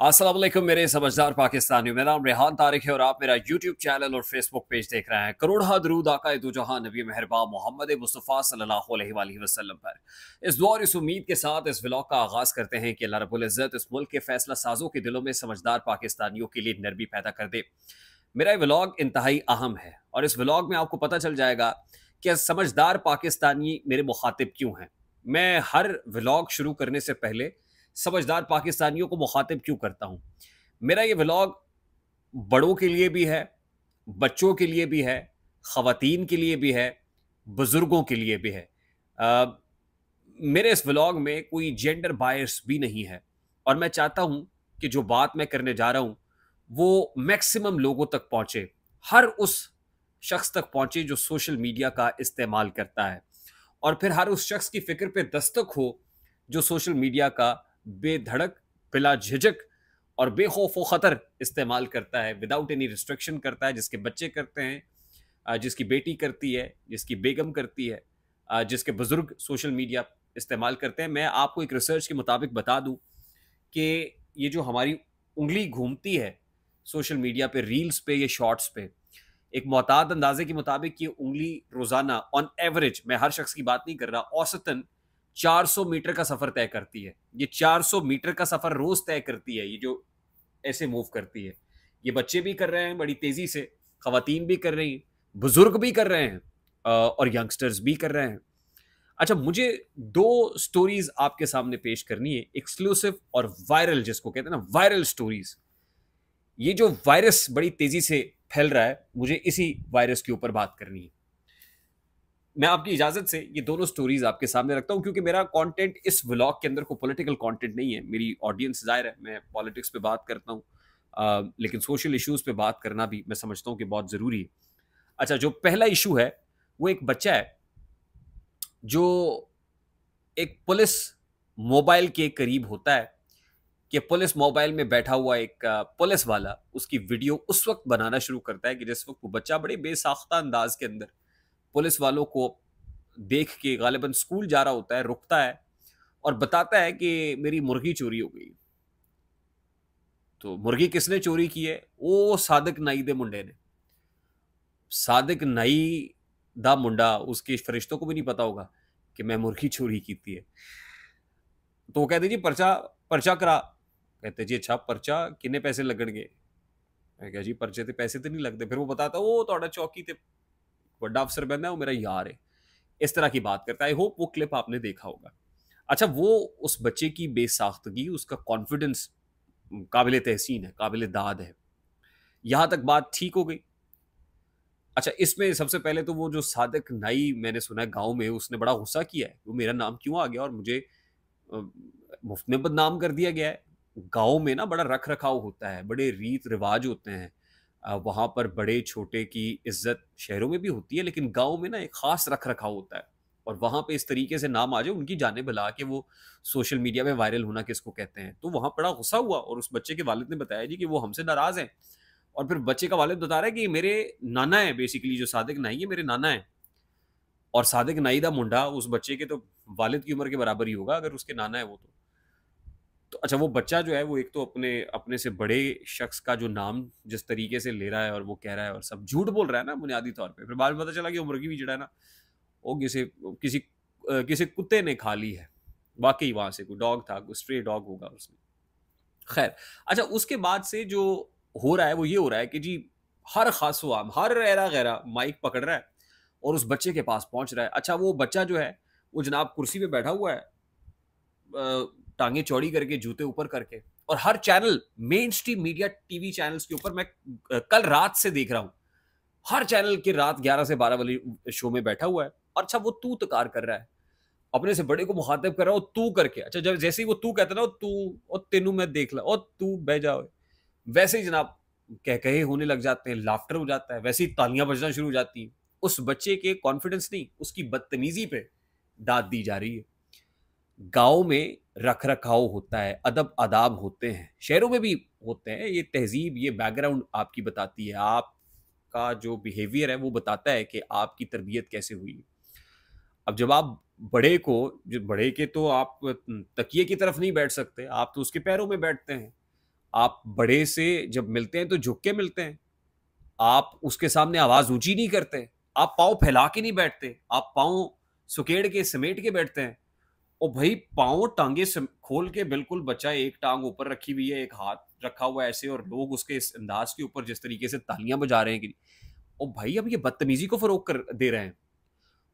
वालेकुम, मेरे समझदार पाकिस्तानियों। मेरा नाम रेहान तारिक है और आप मेरा यूट्यूब चैनल और फेसबुक पेज देख रहे हैं करोड़ा दरूद आका जहाँ नबी मेहरबा मोहम्मद मुस्तफ़ा सल्लल्लाहु अलैहि वसल्लम पर। इस दौर, इस उम्मीद के साथ, इस व्लॉग का आगाज़ करते हैं कि अल्लाह रब्बुल इज़्ज़त इस मुल्क के फैसला साजों के दिलों में समझदार पाकिस्तानियों के लिए नरमी पैदा कर दे। मेरा व्लॉग इंतहाई अहम है और इस व्लॉग में आपको पता चल जाएगा कि समझदार पाकिस्तानी मेरे मुखातिब क्यों हैं। मैं हर व्लॉग शुरू करने से पहले समझदार पाकिस्तानियों को मुखातिब क्यों करता हूँ? मेरा ये व्लॉग बड़ों के लिए भी है बच्चों के लिए भी है ख़वातीन के लिए भी है बुज़ुर्गों के लिए भी है। आ, मेरे इस व्लॉग में कोई जेंडर बायस भी नहीं है और मैं चाहता हूँ कि जो बात मैं करने जा रहा हूँ वो मैक्सिमम लोगों तक पहुँचे हर उस शख्स तक पहुँचे जो सोशल मीडिया का इस्तेमाल करता है। और फिर हर उस शख्स की फ़िक्र पे दस्तक हो जो सोशल मीडिया का बेधड़क बिला झिझक और बेखौफ व ख़तर इस्तेमाल करता है विदाउट एनी रिस्ट्रिक्शन करता है, जिसके बच्चे करते हैं जिसकी बेटी करती है, जिसकी बेगम करती है जिसके बुज़ुर्ग सोशल मीडिया इस्तेमाल करते हैं। मैं आपको एक रिसर्च के मुताबिक बता दूँ कि ये जो हमारी उंगली घूमती है सोशल मीडिया पे रील्स पे, या शॉर्ट्स पे, एक मोहताद अंदाजे के मुताबिक ये उंगली रोज़ाना ऑन एवरेज मैं हर शख्स की बात नहीं कर रहा, औसतन 400 मीटर का सफ़र तय करती है। ये 400 मीटर का सफ़र रोज तय करती है, ये जो ऐसे मूव करती है। ये बच्चे भी कर रहे हैं बड़ी तेज़ी से खातन भी कर रही हैं, बुज़ुर्ग भी कर रहे हैं और यंगस्टर्स भी कर रहे हैं। अच्छा मुझे दो स्टोरीज आपके सामने पेश करनी है एक्सक्लूसिव और वायरल जिसको कहते हैं ना वायरल स्टोरीज ये जो वायरस बड़ी तेज़ी से फैल रहा है, मुझे इसी वायरस के ऊपर बात करनी है। मैं आपकी इजाज़त से ये दोनों स्टोरीज आपके सामने रखता हूँ, क्योंकि मेरा कंटेंट इस व्लॉग के अंदर को पॉलिटिकल कंटेंट नहीं है। मेरी ऑडियंस ज़ाहिर है, मैं पॉलिटिक्स पे बात करता हूँ लेकिन सोशल इश्यूज़ पे बात करना भी मैं समझता हूँ कि बहुत ज़रूरी है। अच्छा जो पहला इशू है, वो एक बच्चा है, जो एक पुलिस मोबाइल के करीब होता है, कि पुलिस मोबाइल में बैठा हुआ एक पुलिस वाला उसकी वीडियो उस वक्त बनाना शुरू करता है कि जिस वक्त वो बच्चा बड़े बेसाख्ता अंदाज के अंदर पुलिस वालों को देख के गालिबा स्कूल जा रहा होता है, रुकता है और बताता है कि मेरी मुर्गी चोरी हो गई। तो मुर्गी किसने चोरी की है? वो सादिक नाई दे मुंडे ने। सादिक नाई दा मुंडा, उसके फरिश्तों को भी नहीं पता होगा कि मैं मुर्गी चोरी की है। तो वो कहते जी, पर्चा पर्चा करा। कहते जी अच्छा पर्चा किन्ने पैसे लगन मैं कहा, जी, पर्चे ते पैसे तो नहीं लगते फिर वो बताता वो तो चौकी ते बड़ा अफसर बनना है, वो मेरा यार है। इस तरह की बात करता है। आई होप वो क्लिप आपने देखा होगा। अच्छा वो उस बच्चे की बेसाख्तगी, उसका कॉन्फिडेंस काबिल तहसीन है काबिल दाद है। यहाँ तक बात ठीक हो गई। अच्छा इसमें सबसे पहले तो वो जो सादक नाई मैंने सुना है गाँव में, उसने बड़ा गुस्सा किया है। वो मेरा नाम क्यों आ गया और मुझे मुफ़्त में बदनाम कर दिया गया है? गाँव में ना बड़ा रख रखाव होता है, बड़े रीत रिवाज होते हैं। वहाँ पर बड़े, छोटे की इज़्ज़त शहरों में भी होती है, लेकिन गाँव में ना एक ख़ास रख रखाव होता है। और वहाँ पे इस तरीके से नाम आ जाए, उनकी जाने बुला के वो सोशल मीडिया में वायरल होना किसको कहते हैं। तो वहाँ बड़ा गुस्सा हुआ और उस बच्चे के वालिद ने बताया जी कि वो हमसे नाराज़ हैं। और फिर बच्चे का वालिद बता रहा है कि मेरे नाना है बेसिकली जो सादिक नाई है, मेरे नाना है। और सादिक नाई दा मुंडा उस बच्चे के तो वालिद की उम्र के बराबर ही होगा, अगर उसके नाना है वो तो। तो अच्छा वो बच्चा जो है, वो एक तो अपने अपने से बड़े शख्स का जो नाम जिस तरीके से ले रहा है और वो कह रहा है और सब झूठ बोल रहा है ना बुनियादी तौर पे, फिर बाद में पता चला कि वो मुर्गी भी जड़ा है ना, वो किसी किसी किसी कुत्ते ने खा ली है, वाकई वहाँ से, कोई डॉग था, कोई स्ट्रे डॉग होगा उसमें। खैर अच्छा उसके बाद से जो हो रहा है, वो ये हो रहा है कि जी, हर खास आम, हर एरा गहरा माइक पकड़ रहा है और उस बच्चे के पास पहुँच रहा है। अच्छा वो बच्चा जो है, वो जनाब कुर्सी पे बैठा हुआ है टांगे चौड़ी करके, जूते ऊपर करके। और हर channel mainstream media TV channels के ऊपर मैं कल रात से देख रहा हूँ। हर चैनल के रात 11 से 12 वाली शो में बैठा हुआ है। और अच्छा वो तू तकार कर रहा है। अपने से बड़े को मुखातिब कर रहा हो, तू करके। अच्छा जब जैसे ही वो तू कहता ना तू और तेनू मैं देख ला और तू बह जाओ वैसे ही जनाब, कह, कहे होने लग जाते हैं लाफ्टर हो जाता है। वैसे ही तालियाँ बजना शुरू हो जाती हैं। उस बच्चे के कॉन्फिडेंस नहीं, उसकी बदतमीजी पे दाद दी जा रही है। गाँव में रख रखाव होता है, अदब आदाब होते हैं। शहरों में भी होते हैं। ये तहजीब, ये बैकग्राउंड आपकी बताती है। आपका जो बिहेवियर है, वो बताता है कि आपकी तरबियत कैसे हुई। अब जब आप बड़े को जो बड़े के तो आप तकिए की तरफ़ नहीं बैठ सकते, आप तो उसके पैरों में बैठते हैं। आप बड़े से जब मिलते हैं तो झुक के मिलते हैं। आप उसके सामने आवाज़ ऊँची नहीं करते आप पाँव फैला के नहीं बैठते। आप पाँव सुकेड़ के, समेट के बैठते हैं। और भाई पाँव टांगे खोल के बिल्कुल बच्चा एक टांग ऊपर रखी हुई है एक हाथ रखा हुआ ऐसे और लोग उसके इस अंदाज के ऊपर जिस तरीके से तालियाँ बजा रहे हैं कि और भाई अब ये बदतमीजी को फरोग कर दे रहे हैं।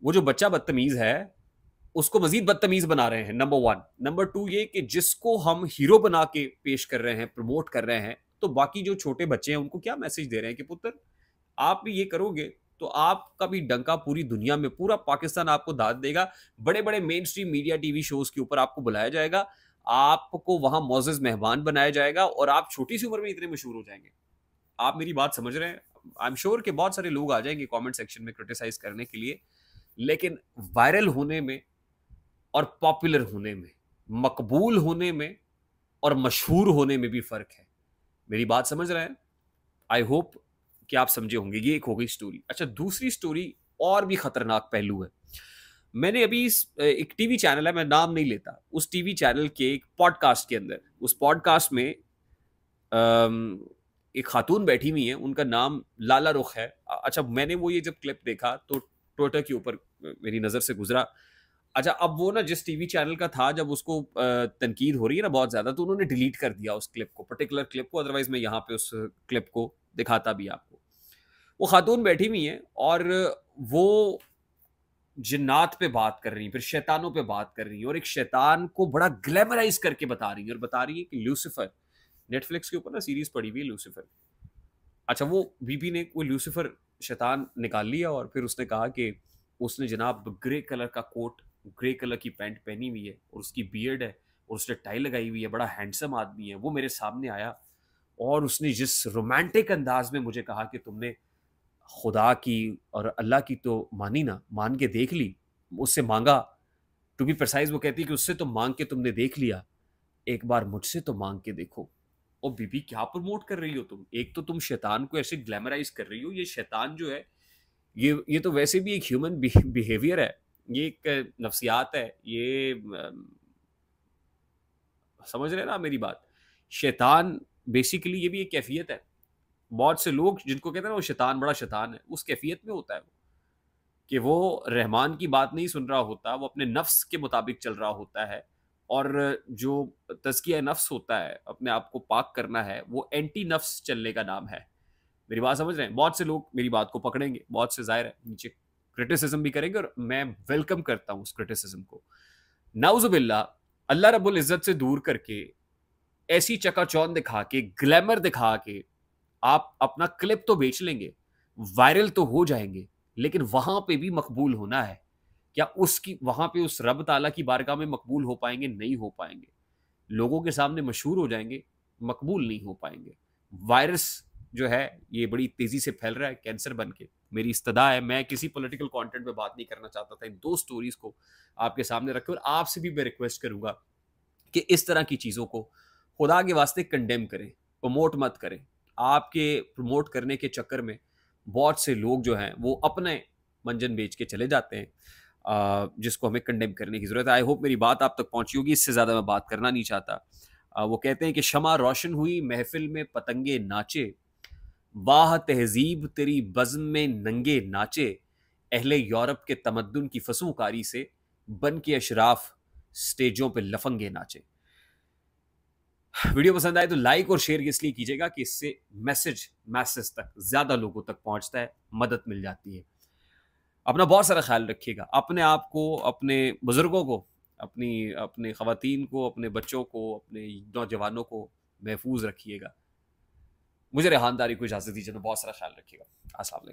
वो जो बच्चा बदतमीज है उसको मजीद बदतमीज बना रहे हैं नंबर वन नंबर टू ये कि जिसको हम हीरो बना के पेश कर रहे हैं प्रमोट कर रहे हैं तो बाकी जो छोटे बच्चे हैं उनको क्या मैसेज दे रहे हैं कि पुत्र आप भी ये करोगे तो आपका भी डंका पूरी दुनिया में, पूरा पाकिस्तान आपको दाद देगा। बड़े बड़े mainstream media TV shows के ऊपर आपको बुलाया जाएगा। आपको वहाँ मोजिज मेहमान बनाया जाएगा और आप छोटी सी उम्र में इतने मशहूर हो जाएँगे। आप मेरी बात समझ रहे हैं? आई एम श्योर कि बहुत सारे लोग आ जाएँगे कमेंट सेक्शन में क्रिटिसाइज करने के लिए। लेकिन वायरल होने में और पॉपुलर होने में, मकबूल होने में और मशहूर होने में भी फ़र्क है। मेरी बात समझ रहे हैं? आई होप कि आप समझे होंगे, ये एक हो गई स्टोरी अच्छा दूसरी स्टोरी और भी खतरनाक पहलू है। मैंने अभी इस एक टीवी चैनल है, मैं नाम नहीं लेता। उस टीवी चैनल के एक पॉडकास्ट के अंदर, उस पॉडकास्ट में एक खातून बैठी हुई है, उनका नाम लाला रुख है। अच्छा मैंने वो ये जब क्लिप देखा तो ट्विटर के ऊपर मेरी नज़र से गुजरा। अच्छा अब वो ना, जिस टीवी चैनल का था, जब उसको तनकीद हो रही है ना बहुत ज़्यादा तो उन्होंने डिलीट कर दिया उस क्लिप को पर्टिकुलर क्लिप को अदरवाइज़ मैं यहाँ पे उस क्लिप को दिखाता भी आपको वो खातून बैठी हुई हैं और वो जिन्नात पे बात कर रही हैं, फिर शैतानों पे बात कर रही हैं और एक शैतान को बड़ा ग्लैमराइज करके बता रही है और बता रही है कि लूसीफर, नेटफ्लिक्स के ऊपर ना सीरीज़ पड़ी हुई है लूसीफर। अच्छा वो बीबी ने, वो लूसीफर शैतान निकाल लिया और फिर उसने कहा कि उसने जनाब ग्रे कलर का कोट, ग्रे कलर की पैंट पहनी हुई है और उसकी बियर्ड है और उसने टाई लगाई हुई है, बड़ा हैंडसम आदमी है। वो मेरे सामने आया और उसने जिस रोमांटिक अंदाज में मुझे कहा कि तुमने खुदा की और अल्लाह की तो मानी ना, मान के देख ली, उससे मांगा। टू बी प्रसाइज वो कहती है कि उससे तो मांग के तुमने देख लिया। एक बार मुझसे तो मांग के देखो। और बीबी, क्या प्रमोट कर रही हो तुम? एक तो तुम शैतान को ऐसे ग्लैमराइज कर रही हो। ये शैतान जो है, ये ये तो वैसे भी एक ह्यूमन बिहेवियर है। ये एक नफ्सियात है। ये समझ रहे ना मेरी बात? शैतान बेसिकली ये भी एक कैफियत है। बहुत से लोग जिनको कहते हैं ना, वो शैतान, बड़ा शैतान है, उस कैफियत में होता है वो, कि वो रहमान की बात नहीं सुन रहा होता, वो अपने नफ्स के मुताबिक चल रहा होता है, और जो तस्किया नफ्स होता है, अपने आप को पाक करना है, वो एंटी नफ्स चलने का नाम है। मेरी बात समझ रहे हैं? बहुत से लोग मेरी बात को पकड़ेंगे, बहुत से ज़ाहिर है, नीचे क्रिटिसिज्म भी करेंगे, और मैं वेलकम करता हूँ उस क्रिटिसिज्म को। नाउजुबिल्ला अल्लाह रब्बुल इज़्ज़त से दूर करके, ऐसी चकाचौंध दिखा के ग्लैमर दिखा के आप अपना क्लिप तो बेच लेंगे वायरल तो हो जाएँगे, लेकिन वहाँ पे भी मकबूल होना है। क्या उसकी, वहाँ पे उस रब ताला की बारगाह में मकबूल हो पाएँगे? नहीं हो पाएँगे। लोगों के सामने मशहूर हो जाएँगे, मकबूल नहीं हो पाएँगे। वायरस जो है, ये बड़ी तेज़ी से फैल रहा है कैंसर बन के। मेरी इस्तदा है, मैं किसी पॉलिटिकल कंटेंट पे बात नहीं करना चाहता था। इन दो स्टोरीज को आपके सामने रखे और आपसे भी मैं रिक्वेस्ट करूँगा कि इस तरह की चीज़ों को खुदा के वास्ते कंडेम करें प्रमोट मत करें। आपके प्रमोट करने के चक्कर में बहुत से लोग जो हैं, वो अपने मंजन बेच के चले जाते हैं जिसको हमें कंडेम करने की ज़रूरत है। आई होप मेरी बात आप तक पहुँची होगी, इससे ज़्यादा मैं बात करना नहीं चाहता। वो कहते हैं कि शमा रोशन हुई, महफिल में पतंगे नाचे, वाह तहजीब तेरी बज़म में नंगे नाचे, अहले यूरोप के तमद्दुन की फसूकारी से बन के अशराफ स्टेजों पे लफंगे नाचे। वीडियो पसंद आए तो लाइक और शेयर इसलिए कीजिएगा कि इससे मैसेज मैसेज तक, ज़्यादा लोगों तक पहुँचता है, मदद मिल जाती है। अपना बहुत सारा ख्याल रखिएगा। अपने आप को, अपने बुज़ुर्गों को, अपनी, अपने ख़वातीन को, अपने बच्चों को, अपने नौजवानों को महफूज रखिएगा। मुझे रेहानदारी को इजाज़त दीजिए तो बहुत सारा ख्याल रखिएगा। असल